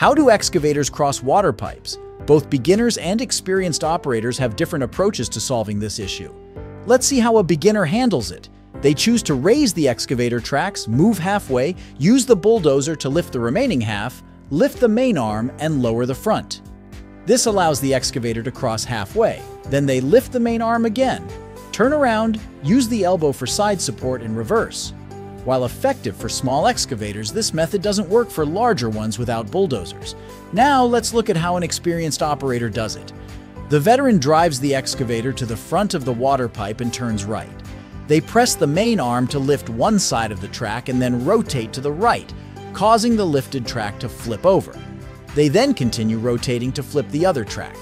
How do excavators cross water pipes? Both beginners and experienced operators have different approaches to solving this issue. Let's see how a beginner handles it. They choose to raise the excavator tracks, move halfway, use the bulldozer to lift the remaining half, lift the main arm, and lower the front. This allows the excavator to cross halfway. Then they lift the main arm again, turn around, use the elbow for side support in reverse. While effective for small excavators, this method doesn't work for larger ones without bulldozers. Now let's look at how an experienced operator does it. The veteran drives the excavator to the front of the water pipe and turns right. They press the main arm to lift one side of the track and then rotate to the right, causing the lifted track to flip over. They then continue rotating to flip the other track.